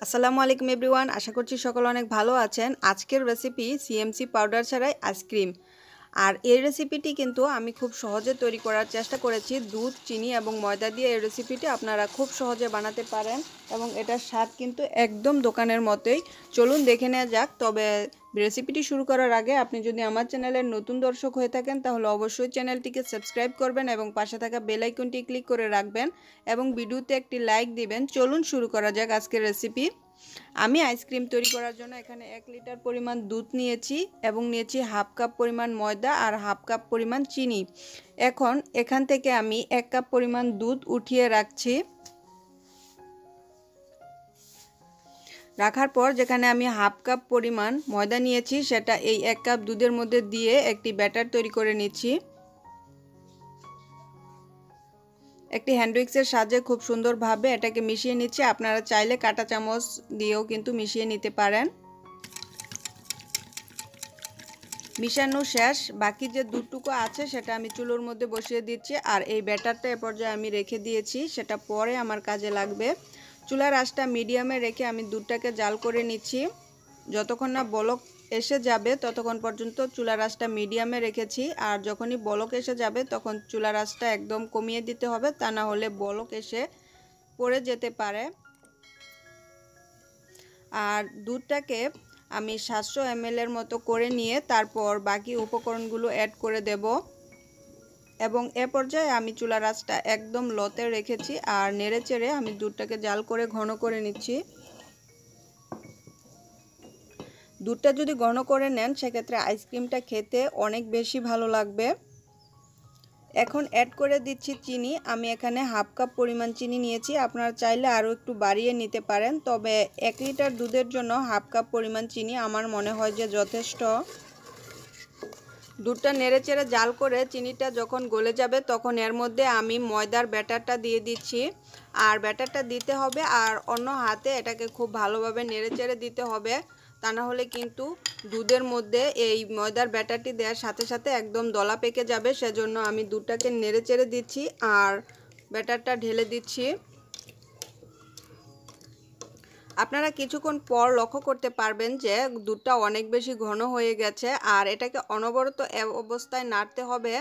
আসসালামু আলাইকুম এভরিওয়ান, আশা করছি সকল অনেক ভালো আছেন। আজকের রেসিপি সিএমসি পাউডার ছাড়াই আইসক্রিম আর এই রেসিপিটি কিন্তু আমি খুব সহজে তৈরি করার চেষ্টা করেছি। দুধ, চিনি এবং ময়দা দিয়ে এই রেসিপিটি আপনারা খুব সহজে বানাতে পারেন এবং এটার স্বাদ কিন্তু একদম দোকানের মতোই। চলুন দেখে নেওয়া যাক, তবে রেসিপিটি শুরু করার আগে আপনি যদি আমার চ্যানেলের নতুন দর্শক হয়ে থাকেন, তাহলে অবশ্যই চ্যানেলটিকে সাবস্ক্রাইব করবেন এবং পাশে থাকা বেল আইকনটি ক্লিক করে রাখবেন এবং ভিডিওতে একটি লাইক দিবেন। চলুন শুরু করা যাক আজকের রেসিপি আমি আইসক্রিম তৈরি করার জন্য এখানে এক লিটার পরিমাণ দুধ নিয়েছি এবং নিয়েছি হাফ কাপ পরিমাণ ময়দা আর হাফ কাপ পরিমাণ চিনি। এখন এখান থেকে আমি এক কাপ পরিমাণ দুধ উঠিয়ে রাখছি। রাখার পর যেখানে আমি হাফ কাপ পরিমাণ ময়দা নিয়েছি, সেটা এই এক কাপ দুধের মধ্যে দিয়ে একটি ব্যাটার তৈরি করে নিচ্ছি। একটি হ্যান্ডউইক্সের সাহায্যে খুব সুন্দরভাবে এটাকে মিশিয়ে নিচ্ছি। আপনারা চাইলে কাটা চামচ দিয়েও কিন্তু মিশিয়ে নিতে পারেন। মিশানো শেষ। বাকি যে দুধটুকু আছে সেটা আমি চুলোর মধ্যে বসিয়ে দিচ্ছি। আর এই ব্যাটারটা এ পর্যায়ে আমি রেখে দিয়েছি। সেটা পরে আমার কাজে লাগবে। চুলার আঁচটা মিডিয়ামে রেখে আমি দুধটাকে জাল করে নিচ্ছি। যতক্ষণ না বলক এসে যাবে, ততক্ষণ পর্যন্ত চুলা আঁচটা মিডিয়ামে রেখেছি। আর যখনই বলক এসে যাবে, তখন চুলা আঁচটা একদম কমিয়ে দিতে হবে, তা না হলে বলক এসে পড়ে যেতে পারে। আর দুধটাকে আমি সাতশো এর মতো করে নিয়ে তারপর বাকি উপকরণগুলো অ্যাড করে দেব। এবং এ পর্যায়ে আমি চুলা আঁচটা একদম লতে রেখেছি, আর নেড়ে চেড়ে আমি দুধটাকে জাল করে ঘন করে নিচ্ছি। দুধটা যদি ঘন করে নেন, সেক্ষেত্রে আইসক্রিমটা খেতে অনেক বেশি ভালো লাগবে। এখন অ্যাড করে দিচ্ছি চিনি। আমি এখানে হাফ কাপ পরিমাণ চিনি নিয়েছি। আপনারা চাইলে আরও একটু বাড়িয়ে নিতে পারেন। তবে এক লিটার দুধের জন্য হাফ কাপ পরিমাণ চিনি আমার মনে হয় যে যথেষ্ট। দুধটা নেড়ে চেড়ে জাল করে চিনিটা যখন গলে যাবে, তখন এর মধ্যে আমি ময়দার ব্যাটারটা দিয়ে দিচ্ছি। আর ব্যাটারটা দিতে হবে আর অন্য হাতে এটাকে খুব ভালোভাবে নেড়ে চেড়ে দিতে হবে। তা না হলে কিন্তু দুধের মধ্যে এই ময়দার ব্যাটারটি দেওয়ার সাথে সাথে একদম দলা পেকে যাবে। সেজন্য আমি দুধটাকে নেড়ে চেড়ে দিচ্ছি আর ব্যাটারটা ঢেলে দিচ্ছি। আপনারা কিছুক্ষণ পর লক্ষ্য করতে পারবেন যে দুধটা অনেক বেশি ঘন হয়ে গেছে আর এটাকে অনবরত অবস্থায় নাড়তে হবে।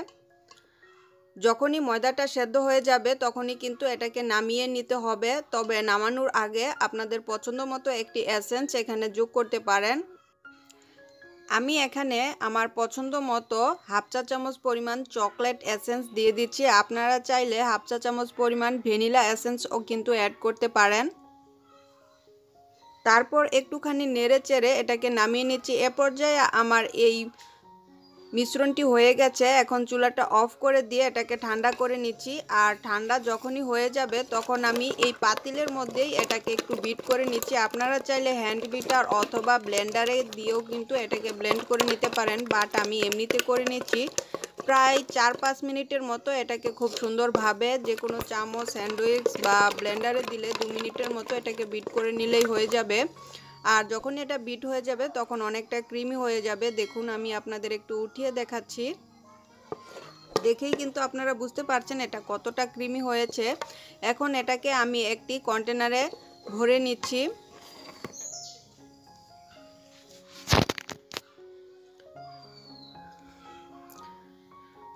যখনই ময়দাটা সেদ্ধ হয়ে যাবে, তখনই কিন্তু এটাকে নামিয়ে নিতে হবে। তবে নামানোর আগে আপনাদের পছন্দ মতো একটি এসেন্স এখানে যোগ করতে পারেন। আমি এখানে আমার পছন্দ মতো হাফ চা চামচ পরিমাণ চকলেট এসেন্স দিয়ে দিচ্ছি। আপনারা চাইলে হাফ চা চামচ পরিমাণ ভ্যানিলা এসেন্সও কিন্তু অ্যাড করতে পারেন। তারপর একটুখানি নেড়ে চেড়ে এটাকে নামিয়ে নিচ্ছি। এ পর্যায়ে আমার এই মিশ্রণটি হয়ে গেছে, এখন চুলাটা অফ করে দিয়ে এটাকে ঠান্ডা করে নিচ্ছি। আর ঠান্ডা যখনই হয়ে যাবে তখন আমি এই পাতিলের মধ্যেই এটাকে একটু বিট করে নিচ্ছি। আপনারা চাইলে হ্যান্ড বিটার অথবা ব্লেন্ডারে দিয়েও কিন্তু এটাকে ব্লেন্ড করে নিতে পারেন, বাট আমি এমনিতে করে নিচ্ছি। প্রায় চার পাঁচ মিনিটের মতো এটাকে খুব সুন্দরভাবে যে কোনো চামচ, স্যান্ডউইচ বা ব্লেন্ডারে দিলে দু মিনিটের মতো এটাকে বিট করে নিলেই হয়ে যাবে। আর যখন এটা বিট হয়ে যাবে, তখন অনেকটা ক্রিমি হয়ে যাবে। দেখুন, আমি আপনাদের একটু উঠিয়ে দেখাচ্ছি। দেখেই কিন্তু আপনারা বুঝতে পারছেন এটা কতটা ক্রিমি হয়েছে। এখন এটাকে আমি একটি কন্টেনারে ভরে নিচ্ছি।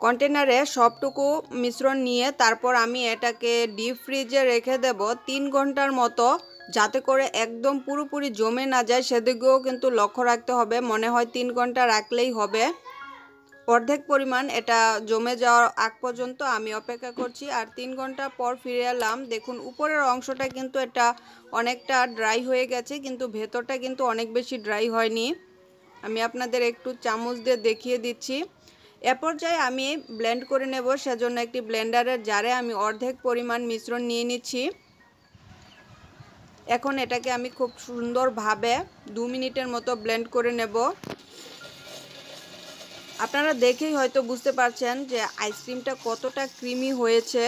কন্টেনারে সবটুকু মিশ্রণ নিয়ে তারপর আমি এটাকে ডিপ ফ্রিজে রেখে দেব তিন ঘণ্টার মতো। যাতে করে একদম পুরোপুরি জমে না যায়, সেদিকেও কিন্তু লক্ষ্য রাখতে হবে। মনে হয় তিন ঘণ্টা রাখলেই হবে। অর্ধেক পরিমাণ এটা জমে যাওয়ার আগ পর্যন্ত আমি অপেক্ষা করছি। আর তিন ঘণ্টা পর ফিরে এলাম। দেখুন, উপরের অংশটা কিন্তু এটা অনেকটা ড্রাই হয়ে গেছে, কিন্তু ভেতরটা কিন্তু অনেক বেশি ড্রাই হয়নি। আমি আপনাদের একটু চামচ দিয়ে দেখিয়ে দিচ্ছি। এ পর্যায়ে আমি ব্লেন্ড করে নেব। সেজন্য একটি ব্লেন্ডারের জারে আমি অর্ধেক পরিমাণ মিশ্রণ নিয়ে নিচ্ছি। এখন এটাকে আমি খুব সুন্দরভাবে দু মিনিটের মতো ব্লেন্ড করে নেব। আপনারা দেখেই হয়তো বুঝতে পারছেন যে আইসক্রিমটা কতটা ক্রিমি হয়েছে।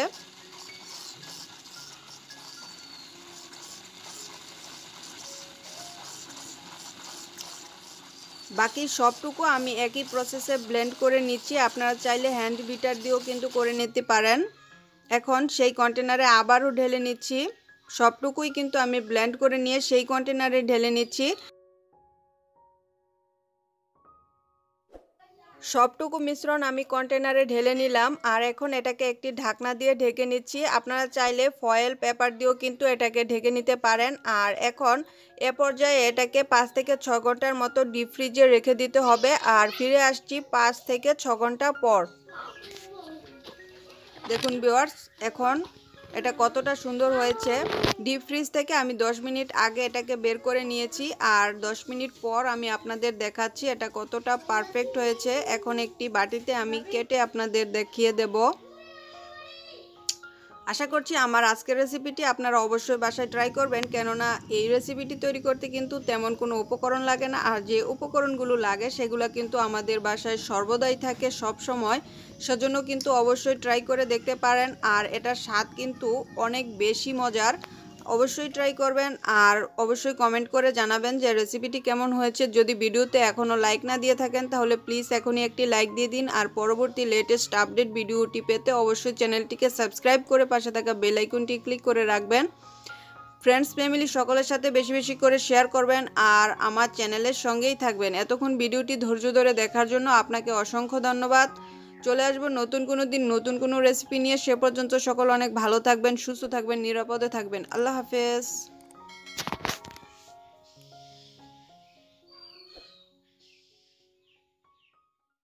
বাকি সবটুকু আমি একই প্রসেসে ব্লেন্ড করে নিচ্ছি। আপনারা চাইলে হ্যান্ড বিটার দিয়েও কিন্তু করে নিতে পারেন। এখন সেই কন্টেনারে আবারও ঢেলে নিচ্ছি। সবটুকুই কিন্তু আমি ব্লেন্ড করে নিয়ে সেই কন্টেনারে ঢেলে নিচ্ছি। সবটুকু মিশ্রণ আমি কন্টেনারে ঢেলে নিলাম, আর এখন এটাকে একটি ঢাকনা দিয়ে ঢেকে নিচ্ছি। আপনারা চাইলে ফয়েল পেপার দিয়েও কিন্তু এটাকে ঢেকে নিতে পারেন। আর এখন এ পর্যায়ে এটাকে পাঁচ থেকে ছ ঘণ্টার মতো ডিপ ফ্রিজে রেখে দিতে হবে। আর ফিরে আসছি পাঁচ থেকে ছ ঘণ্টা পর। দেখুন ভিওয়ার্স এখন এটা কতটা সুন্দর হয়েছে। ডিপ ফ্রিজ থেকে আমি 10 মিনিট আগে এটাকে বের করে নিয়েছি আর 10 মিনিট পর আমি আপনাদের দেখাচ্ছি এটা কতটা পারফেক্ট হয়েছে। এখন একটি বাটিতে আমি কেটে আপনাদের দেখিয়ে দেব। আশা করছি আমার আজকের রেসিপিটি আপনারা অবশ্যই বাসায় ট্রাই করবেন। কেননা এই রেসিপিটি তৈরি করতে কিন্তু তেমন কোনো উপকরণ লাগে না। আর যে উপকরণগুলো লাগে, সেগুলো কিন্তু আমাদের বাসায় সর্বদাই থাকে সব সময় সেজন্য কিন্তু অবশ্যই ট্রাই করে দেখতে পারেন। আর এটা স্বাদ কিন্তু অনেক বেশি মজার। অবশ্যই ট্রাই করবেন আর অবশ্যই কমেন্ট করে জানাবেন যে রেসিপিটি কেমন হয়েছে। যদি ভিডিওতে এখনও লাইক না দিয়ে থাকেন, তাহলে প্লিজ এখনই একটি লাইক দিয়ে দিন আর পরবর্তী লেটেস্ট আপডেট ভিডিওটি পেতে অবশ্যই চ্যানেলটিকে সাবস্ক্রাইব করে পাশে থাকা বেল ক্লিক করে রাখবেন। ফ্রেন্ডস ফ্যামিলি সকলের সাথে বেশি বেশি করে শেয়ার করবেন আর আমার চ্যানেলের সঙ্গেই থাকবেন। এতক্ষণ ভিডিওটি ধৈর্য ধরে দেখার জন্য আপনাকে অসংখ্য ধন্যবাদ। চলে আসব। নতুন কোনো দিন নতুন কোনো রেসিপি নিয়ে। সে পর্যন্ত সকল অনেক ভালো থাকবেন, সুস্থ থাকবেন, নিরাপদে থাকবেন। আল্লাহ হাফেজ।